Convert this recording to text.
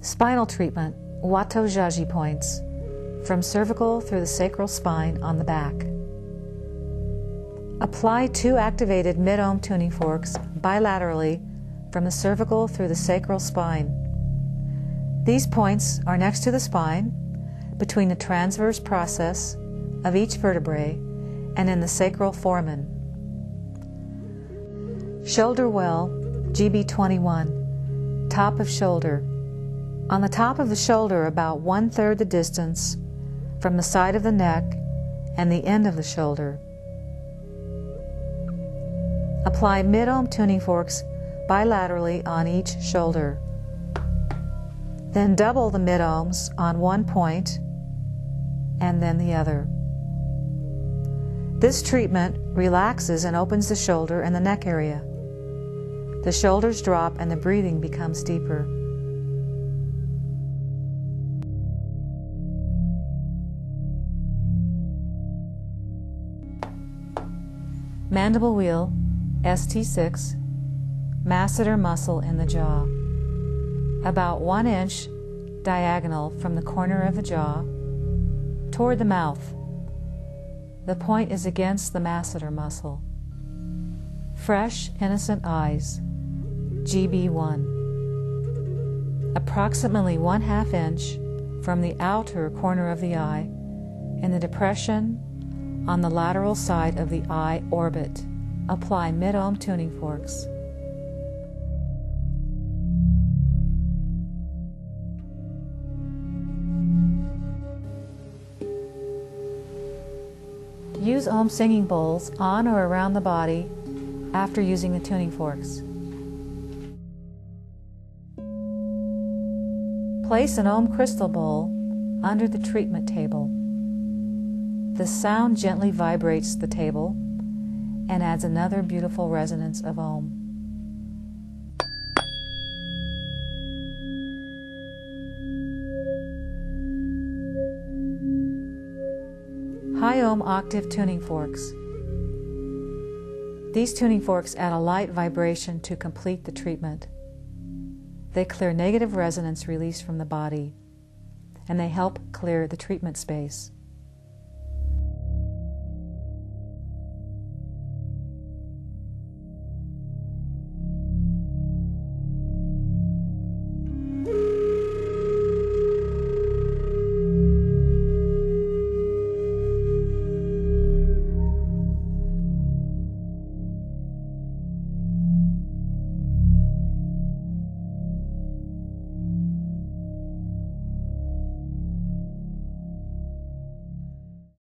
Spinal treatment, Hua Tuo Jiaji points, from cervical through the sacral spine on the back. Apply two activated mid-ohm tuning forks bilaterally from the cervical through the sacral spine. These points are next to the spine, between the transverse process of each vertebrae, and in the sacral foramen. Shoulder well, GB21, top of shoulder. On the top of the shoulder, about one third the distance from the side of the neck and the end of the shoulder. Apply mid-ohm tuning forks bilaterally on each shoulder. Then double the mid-ohms on one point and then the other. This treatment relaxes and opens the shoulder and the neck area. The shoulders drop and the breathing becomes deeper. Mandible wheel, ST6, masseter muscle in the jaw. About one inch diagonal from the corner of the jaw toward the mouth. The point is against the masseter muscle. Fresh, innocent eyes, GB1. Approximately one half inch from the outer corner of the eye in the depression on the lateral side of the eye orbit. Apply mid-ohm tuning forks. Use ohm singing bowls on or around the body after using the tuning forks. Place an ohm crystal bowl under the treatment table. The sound gently vibrates the table and adds another beautiful resonance of ohm. High ohm octave tuning forks. These tuning forks add a light vibration to complete the treatment. They clear negative resonance released from the body, and they help clear the treatment space.